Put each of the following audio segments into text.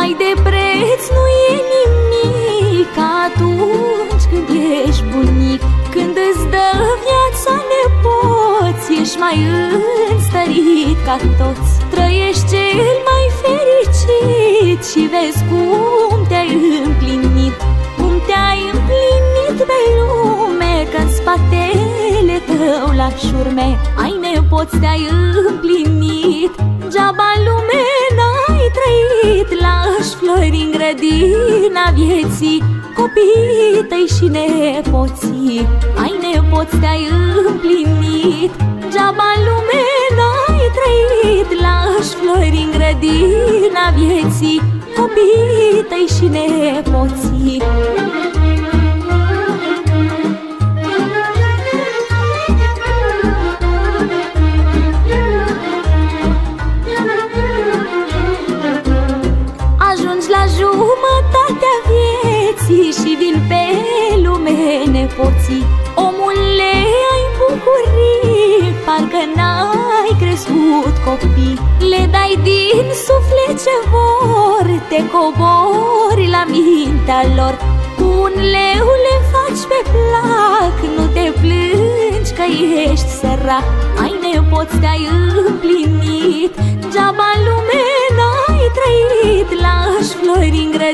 mai de preț nu e nimic. Atunci când ești bunic Când îți dă viața nepoți Ești mai înstărit ca toți. Trăiești cel mai fericit Și vezi cum te-ai împlinit. Cum te-ai împlinit pe lume că spatele tău la șurme Ai nepoți, te-ai împlinit. Geaba lumea flori în grădina vieții Copiii tăi și nepoții. Ai nepoți, te-ai împlinit Geaba în lume n-ai trăit. Lași flori în grădina vieții Copiii tăi și nepoții la jumătatea vieții Și vin pe lume nepoții. Omule, ai bucurii Parcă n-ai crescut copii. Le dai din suflet ce vor Te cobori la mintea lor. Cu un leu le faci pe plac Nu te plângi că ești sărac. Ai nepoți, te-ai împlinit Geaba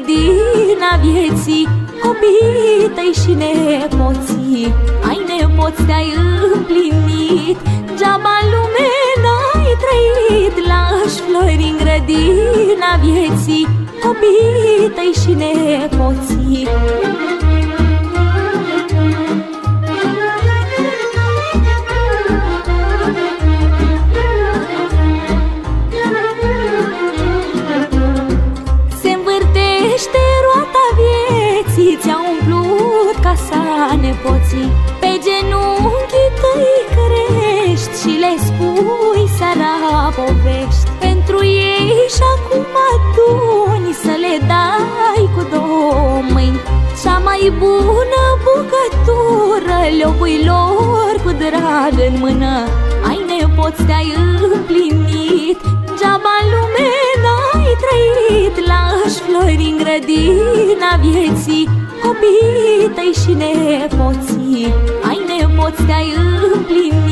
grădina vieții Copiii tăi și nepoții. Ai nepoți, te-ai împlinit Geaba în lume n-ai trăit. Lași flori în grădina vieții Copiii tăi și nepoții nepoții. Pe genunchii tăi crești Și le spui seara povești. Pentru ei și acum aduni Să le dai cu două mâini Cea mai bună bucătură Le-o pui lor cu drag în mână. Ai nepoți, te-ai împlinit Geaba în lume n-ai trăit. Lași flori în grădina vieții Copiii tăi și nepoții. Ai nepoți, te-ai împlinit